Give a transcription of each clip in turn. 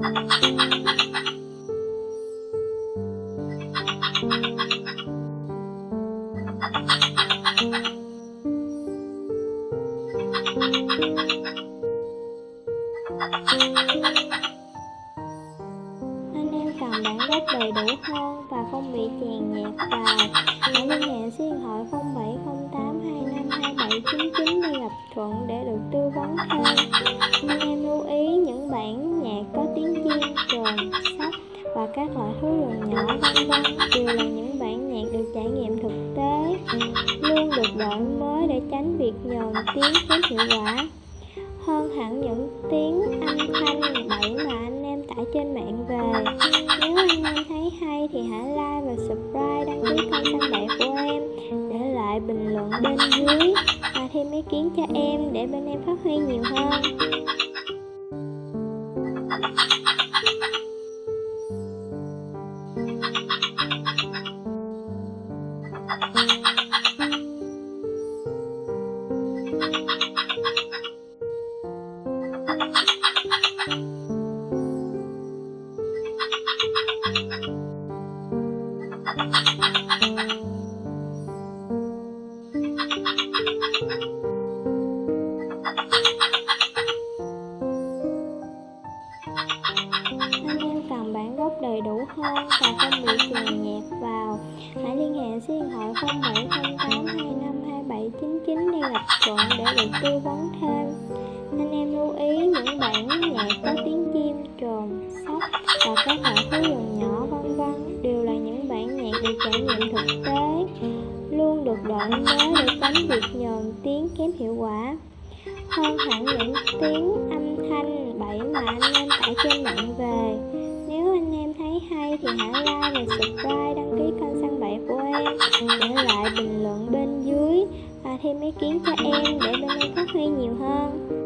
Anh em cầm bản gốc đầy đủ hơn và không bị chèn nhạc vào. Hãy liên hệ số điện thoại 0708252799 để gặp Thuận để được tư vấn thêm. Anh em các loại thứ đồ nhỏ vân vân đều là những bản nhạc được trải nghiệm thực tế, luôn được đổi mới để tránh việc nhồn tiếng kém hiệu quả. Hơn hẳn những tiếng âm thanh bậy mà anh em tải trên mạng về. Nếu anh em thấy hay thì hãy like và subscribe đăng ký kênh săn bậy của em để lại bình luận bên dưới và thêm ý kiến cho em để bên em phát huy nhiều hơn. Anh em cần bản gốc đầy đủ hơn và không bị chèn nhạc vào. Hãy liên hệ số điện thoại 0708252799 để gặp Thuận để được tư vấn thêm. Anh em lưu ý những bản nhạc có tiếng chim, trồn, sóc và các loại thú rừng nhỏ vân vân đều là những bản nhạc được trải nghiệm thực tế, luôn được đổi mới để tránh việc nhờn tiếng kém hiệu quả. Hơn hẳn những tiếng âm thanh bảy mà anh em tải trên mạng về. Nếu anh em thấy hay thì hãy like và subscribe đăng ký kênh săn bảy của em để lại bình luận bên dưới và thêm ý kiến cho em để bên em phát huy nhiều hơn.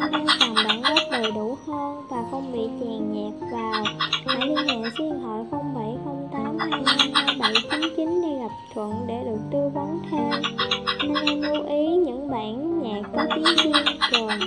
Anh em cần bản gốc đầy đủ hơn và không bị chèn nhạc vào. Hãy liên hệ số điện thoại 0708252799 để gặp Thuận để được tư vấn thêm. Nên em lưu ý những bản nhạc có tiếng riêng trồn,